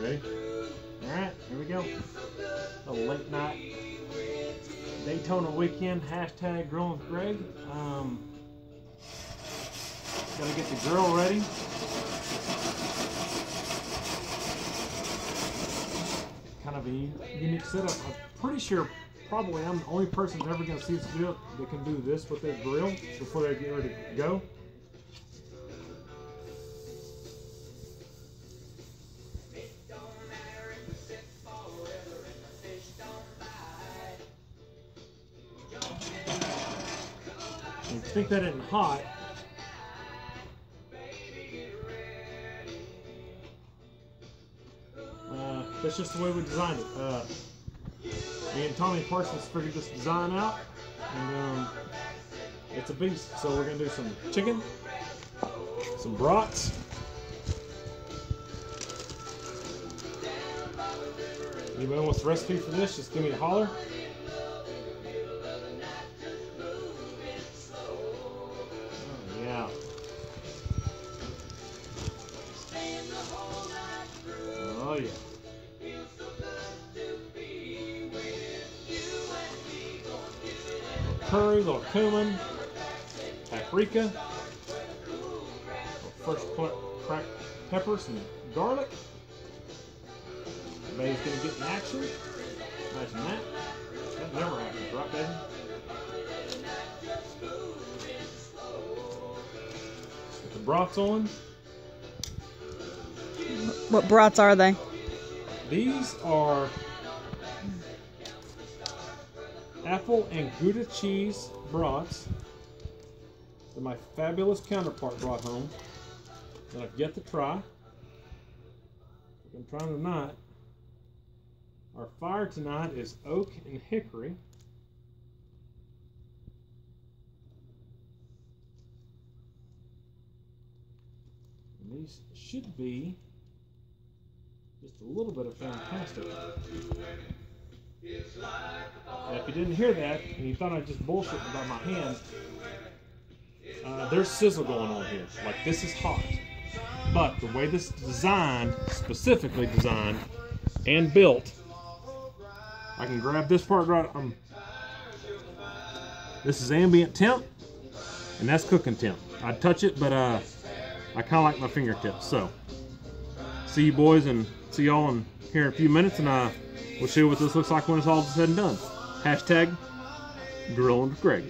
Ready? Alright, here we go. A late night Daytona weekend, hashtag grilling with Greg. Um, gotta get the grill ready. Kind of a unique setup. I'm pretty sure probably I'm the only person that's ever gonna see this video that can do this with their grill before they get ready to go. You think that isn't hot. Uh, that's just the way we designed it. Uh, and Tommy Parsons figured this design out, and um, it's a beast. So we're gonna do some chicken, some brats. Anybody wants the recipe for this? Just give me a holler. Oh yeah. Curry, little cumin, paprika, fresh cracked pepper, some garlic. Everybody's gonna get in action. Imagine that. That never happens, right, baby? Put the brats on. What brats are they? These are apple and Gouda cheese brats that my fabulous counterpart brought home that I've yet to try. I'm trying tonight. Our fire tonight is oak and hickory. And these should be just a little bit of fantastic. Now, if you didn't hear that and you thought I just bullshit about my hands, uh, there's sizzle going on here. Like this is hot. But the way this is designed, specifically designed and built, I can grab this part right. Um, this is ambient temp, and that's cooking temp. I'd touch it, but uh, I kind of like my fingertips. So, see you boys and see y'all in here in a few minutes, and uh, we'll show you what this looks like when it's all said and done. Hashtag with Greg.